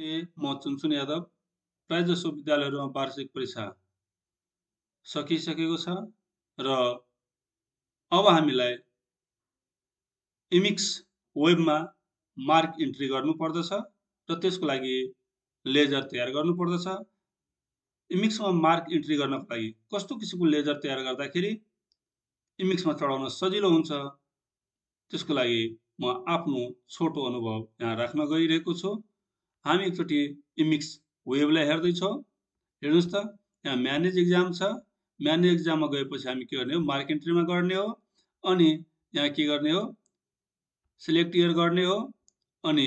नमस्ते म चुनचुन यादव प्राय जसो विद्यालयहरूमा वार्षिक परीक्षा सकिसकेको छ र अब हामीलाई इमिक्स वेबमा मार्क इन्ट्री गर्नुपर्दछ र त्यसको लागि लेजर तयार गर्नुपर्दछ। इमिक्समा मार्क इन्ट्री गर्नको लागि कस्तो किसिमको लेजर तयार गर्दाखेरि इमिक्समा चढाउन सजिलो हुन्छ त्यसको लागि म आफ्नो छोटो अनुभव यहाँ राख्न गइरहेको छु। हामी एकचोटि इमिक्स वेबलाई हेर्दैछौँ। हेर्नुहोस् त यहाँ म्यानेज इक्जाम छ। म्यानेज इक्जाममा गएपछि हामी के गर्ने हो? मार्क इन्ट्रीमा गर्ने हो अनि यहाँ के गर्ने हो? सिलेक्ट इयर गर्ने हो अनि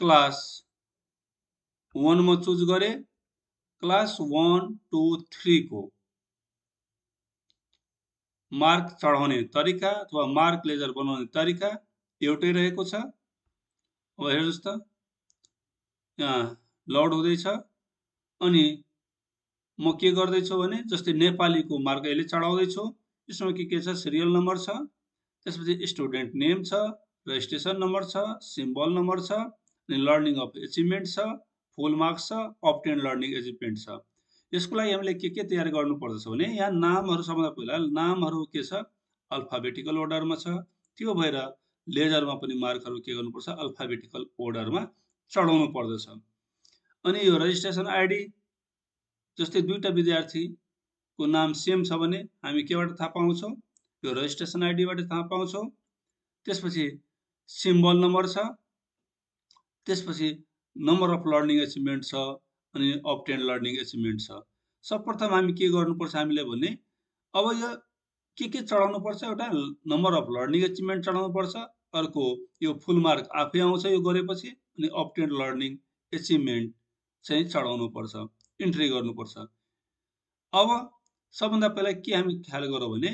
क्लास वानमा चुज गरेँ क्लास वान टू थ्रीको मार्क चढाउने तरिका अथवा मार्क लेजर बनाउने तरिका एउटै रहेको छ। अब हेर्नुहोस् त लोड हुँदैछ। अनि म के गर्दैछु भने जस्तै नेपालीको मार्क अहिले चढाउँदैछु। यसमा के के छ? सिरियल नम्बर छ। त्यसपछि स्टुडेन्ट नेम छ रेजिस्ट्रेसन नम्बर छ सिम्बल नम्बर छ अनि लर्निङ अफ एचिभमेन्ट छ फुल मार्क्स छ अप्टेन लर्निङ एचिभमेन्ट छ। यसको लागि हामीले के के तयार गर्नुपर्दछ भने यहाँ नामहरू सबभन्दा पहिला नामहरू के छ? अल्फाबेटिकल अर्डरमा छ। त्यो भएर लेजरमा पनि मार्कहरू के गर्नुपर्छ? अल्फाबेटिकल अर्डरमा चढाउनु पर्दछ। अनि यो रजिस्ट्रेसन आइडी जस्तै दुईवटा विद्यार्थीको नाम सेम छ भने हामी केबाट थाहा पाउँछौँ? यो रजिस्ट्रेसन आइडीबाट थाहा पाउँछौँ। त्यसपछि सिम्बल नम्बर छ। त्यसपछि नम्बर अफ लर्निङ एचिभमेन्ट छ अनि अप्टेन लर्निङ एचिभमेन्ट छ। सर्वप्रथम हामी के गर्नुपर्छ हामीले भने अब यो के के चढाउनु पर्छ एउटा नम्बर अफ लर्निङ एचिभमेन्ट चढाउनु पर्छ अर्को यो फुल मार्क आफै आउँछ यो गरेपछि। अनि अप्टेन लर्निङ एचिभमेन्ट चाहिँ चढाउनु पर्छ इन्ट्री गर्नुपर्छ। अब सबभन्दा पहिला के हामी ख्याल गरौँ भने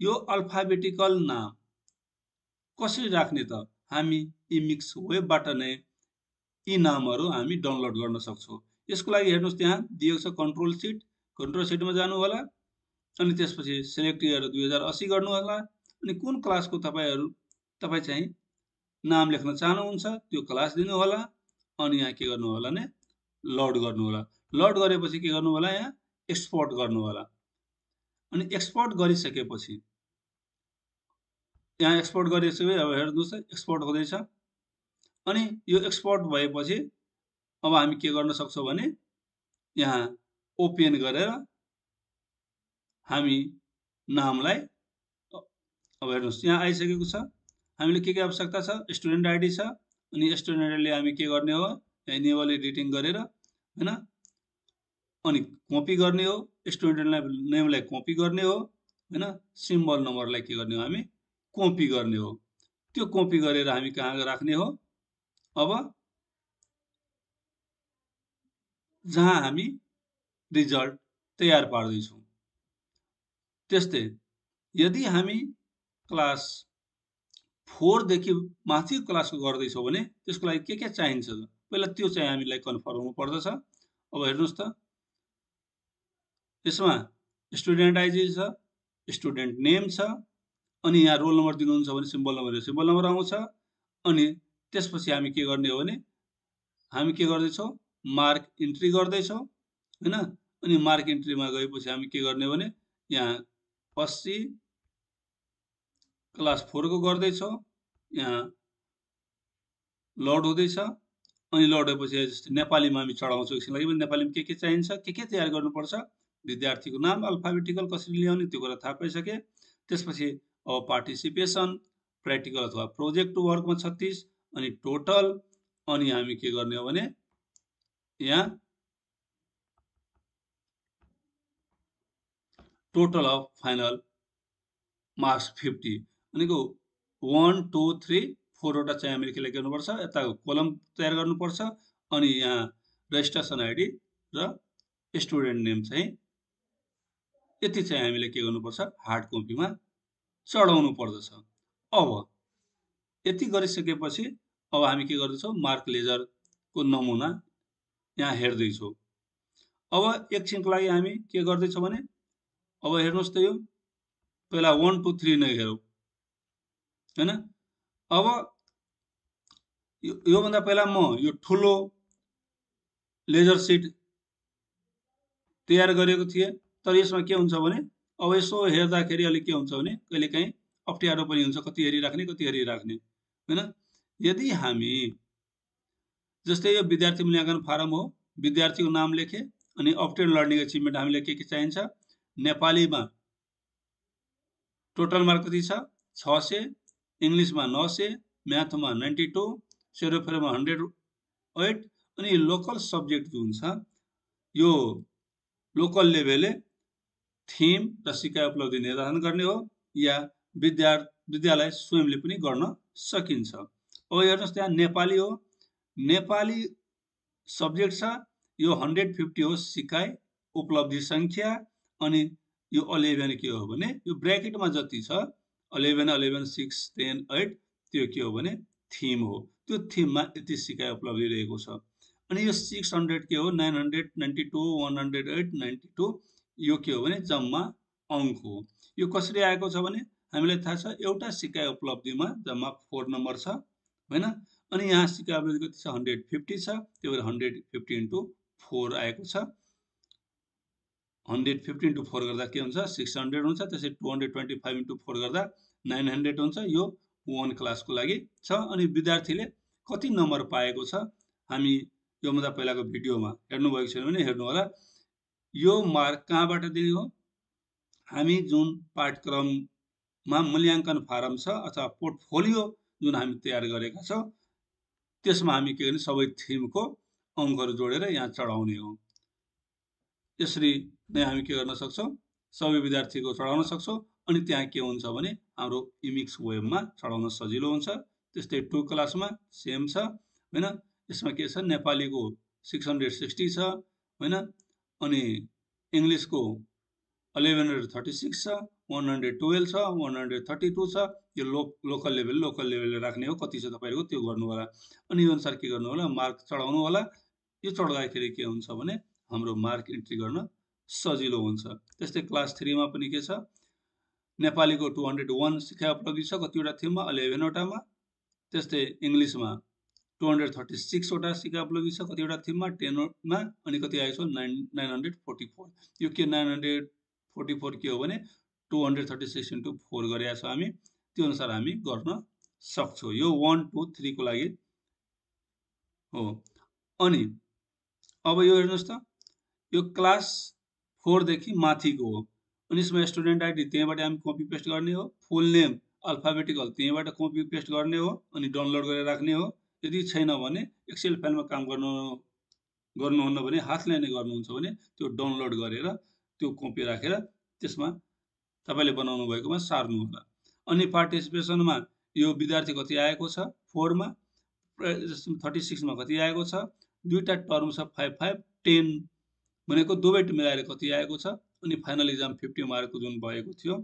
यो अल्फाबेटिकल नाम कसरी राख्ने त हामी इमिक्स वेबबाट नै यी नामहरू हामी डाउनलोड गर्न सक्छौँ। यसको लागि हेर्नुहोस् त्यहाँ दिएको छ कन्ट्रोल सिट कन्ट्रोल सिटमा जानु होला अनि त्यसपछि सेलेक्ट दुई हजार अस्सी गर्नु होला अनि कुन क्लासको तपाईँहरू तपाईँ चाहिँ नाम लेख्न चाहनुहुन्छ त्यो क्लास दिनु होला अनि यहाँ के गर्नु होला भने लोड गर्नु होला लोड गरेपछि के गर्नु होला यहाँ? एक्सपोर्ट गर्नु होला अनि एक्सपोर्ट गरिसकेपछि यहाँ एक्सपोर्ट गरिसके अब हेर्नुहोस् एक्सपोर्ट हुँदैछ। अनि यो एक्सपोर्ट भएपछि अब हामी के गर्न सक्छौँ भने यहाँ ओपेन गरेर हामी नामलाई अब हेर्नुहोस् यहाँ आइसकेको छ। हामीले के के आवश्यकता छ? स्टुडेन्ट आइडी छ अनि स्टुडेन्ट आइडीले हामी के गर्ने हो? एनिवल एडिटिङ गरेर होइन? अनि कपी गर्ने हो स्टुडेन्टलाई नेमलाई कपी गर्ने हो होइन? सिम्बल नम्बरलाई के गर्ने हो हामी? कपी गर्ने हो। त्यो कपी गरेर हामी कहाँ राख्ने हो? अब जहाँ हामी रिजल्ट तयार पार्दैछौँ। त्यस्तै यदि हामी क्लास फोरदेखि माथि क्लासको गर्दैछौँ भने त्यसको लागि के के चाहिन्छ? पहिला त्यो चाहिँ हामीलाई कन्फर्म हुनु पर्दछ। अब हेर्नुहोस् त। यसमा स्टुडेन्ट आइडी छ स्टुडेन्ट नेम छ अनि यहाँ रोल नम्बर दिनुहुन्छ भने सिम्बल नम्बर सिम्बल नम्बर आउँछ। अनि त्यसपछि हामी के गर्ने हो भने हामी के गर्दैछौँ? मार्क इन्ट्री गर्दैछौँ होइन? अनि मार्क इन्ट्रीमा गएपछि हामी के गर्ने भने यहाँ अस्सी क्लास फोरको गर्दैछौँ। यहाँ लोड हुँदैछ। अनि लोड भएपछि जस्तै नेपालीमा हामी चढाउँछौँ एकछिन लागि। पनि नेपालीमा के के चाहिन्छ के के तयार गर्नुपर्छ? विद्यार्थीको नाम अल्फाबेटिकल कसरी ल्याउने त्यो कुरा थाहा पाइसके। त्यसपछि अब पार्टिसिपेसन प्र्याक्टिकल अथवा प्रोजेक्ट वर्कमा छत्तिस। अनि टोटल अनि हामी के गर्ने हो भने यहाँ total of final marks fifty. भनेको वान टू थ्री फोरवटा चाहिँ हामीले के गर्नुपर्छ। यता कोलम तयार गर्नुपर्छ अनि यहाँ रेजिस्ट्रेसन आइडी र स्टुडेन्ट नेम चाहिँ यति चाहिँ हामीले के गर्नुपर्छ? हार्ड कपीमा चढाउनु पर्दछ। अब यति गरिसकेपछि अब हामी के गर्दैछौँ? मार्क लेजरको नमुना यहाँ हेर्दैछौँ। अब एकछिनको लागि हामी के गर्दैछौँ भने अब हेर्नुहोस् त यो पहिला वान टू थ्री नै हेरौँ। होइन अब योभन्दा पहिला म यो ठुलो लेजर सिट तयार गरेको थिएँ तर यसमा के हुन्छ भने अब यसो हेर्दाखेरि अलिक के हुन्छ भने कहिलेकाहीँ अप्ठ्यारो पनि हुन्छ कति हेरिराख्ने कति हेरिराख्ने होइन यदि हामी जस्तै यो विद्यार्थी मूल्याङ्कन फारम हो विद्यार्थीको नाम लेखेँ अनि अप्टेड लर्निङ एचिभमेन्ट हामीलाई के के चाहिन्छ? नेपालीमा टोटल मार्क कति छ? छ सय इङ्ग्लिसमा नौ सय म्याथमा नाइन्टी टू सेरोफेरोमा हन्ड्रेड एट अनि लोकल सब्जेक्ट जुन छ यो लोकल लेभलले थिम र सिकाइ उपलब्धि निर्धारण गर्ने हो या विद्या विद्यालय स्वयंले पनि गर्न सकिन्छ अब हेर्नुहोस् त्यहाँ नेपाली हो नेपाली सब्जेक्ट छ यो हन्ड्रेड फिफ्टी हो सिकाइ उपलब्धि सङ्ख्या अनि यो अलेभेन के हो भने यो ब्रेकेटमा जति छ eleven eleven six ten eight त्यो के हो भने थिम हो। त्यो थिममा यति सिकाइ उपलब्धि रहेको छ। अनि यो सिक्स हन्ड्रेड के हो? Nine hundred ninety two one hundred eight ninety two यो के हो भने जम्मा अङ्क हो। यो कसरी आएको छ भने हामीलाई थाहा छ एउटा सिकाइ उपलब्धिमा जम्मा फोर नम्बर छ होइन? अनि यहाँ सिकाइ उपलब्धि कति छ हन्ड्रेड फिफ्टी छ त्यो भएर हन्ड्रेड फिफ्टी इन्टु फोर आएको छ। हन्ड्रेड फिफ्टी इन्टु फोर गर्दा के हुन्छ? सिक्स हन्ड्रेड हुन्छ त्यसै two hundred twenty five into four गर्दा नाइन हन्ड्रेड हुन्छ। यो वान क्लासको लागि छ। अनि विद्यार्थीले कति नम्बर पाएको छ? हामी योभन्दा पहिलाको भिडियोमा हेर्नुभएको छैन भने हेर्नु होला यो मार्क कहाँबाट दिने हो? हामी जुन पाठ्यक्रममा मूल्याङ्कन फारम छ अथवा पोर्टफोलियो जुन हामी तयार गरेका छौँ त्यसमा हामी के गर्ने? सबै थिमको अङ्कहरू जोडेर यहाँ चढाउने हो। यसरी नै हामी के गर्न सक्छौँ? सबै विद्यार्थीको चढाउन सक्छौँ अनि त्यहाँ के हुन्छ भने हाम्रो इमिक्स वेबमा चढाउन सजिलो हुन्छ। त्यस्तै टु क्लासमा सेम छ होइन? यसमा के छ? नेपालीको सिक्स हन्ड्रेड सिक्सटी छ होइन? अनि इङ्ग्लिसको इलेभेन हन्ड्रेड थर्टी सिक्स छ वान हन्ड्रेड टुवेल्भ छ वान हन्ड्रेड थर्टी टू छ। यो लो लोकल लेभल लोकल लेभलले राख्ने हो कति छ तपाईँहरूको त्यो गर्नु होला अनि यो अनुसार के गर्नु होला मार्क चढाउनु होला यो चढ्दाखेरि के हुन्छ भने हाम्रो मार्क इन्ट्री गर्न सजिलो हुन्छ। त्यस्तै क्लास थ्रीमा पनि के छ? नेपालीको टु हन्ड्रेड वान शिक्षा उपलब्धि छ कतिवटा थिममा इलेभेनवटामा त्यस्तै इङ्ग्लिसमा टु हन्ड्रेड थर्टी सिक्सवटा सिका उपलब्धि छ कतिवटा थिममा टेनमा अनि कति आएको छ? Nine nine hundred forty four. यो के नाइन हन्ड्रेड फोर्टी फोर के हो भने? Two hundred thirty six into four गरेका छौँ हामी। त्यो अनुसार हामी गर्न सक्छौँ। यो वान टू थ्रीको लागि हो। अनि अब यो हेर्नुहोस् त। यो क्लास फोरदेखि माथिको हो। अनि यसमा स्टुडेन्ट आइडी त्यहीँबाट हामी कपी पेस्ट गर्ने हो। फुल नेम अल्फाबेटिकल त्यहीँबाट कपी पेस्ट गर्ने हो अनि डाउनलोड गरेर राख्ने हो। यदि छैन भने एक्सेल फाइलमा काम गर्नु गर्नुहुन्न भने हातले नै गर्नुहुन्छ भने त्यो डाउनलोड गरेर त्यो कपी राखेर त्यसमा तपाईँले बनाउनु भएकोमा सार्नु होला अनि पार्टिसिपेसनमा यो विद्यार्थी कति आएको छ? फोरमा। थर्टी सिक्समा कति आएको छ? दुईवटा टर्म छ फाइभ फाइभ टेन। भनेको दुवै मिलाएर कति आएको छ? अनि फाइनल इक्जाम फिफ्टी मार्कको जुन भएको थियो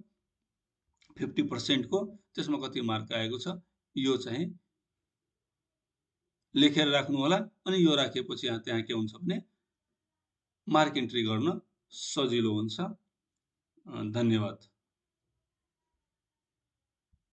फिफ्टी पर्सेन्टको त्यसमा कति मार्क आएको छ? यो चाहिँ लेखेर राख्नु होला अनि यो राखेपछि यहाँ त्यहाँ के हुन्छ भने मार्क इन्ट्री गर्न सजिलो हुन्छ। धन्यवाद।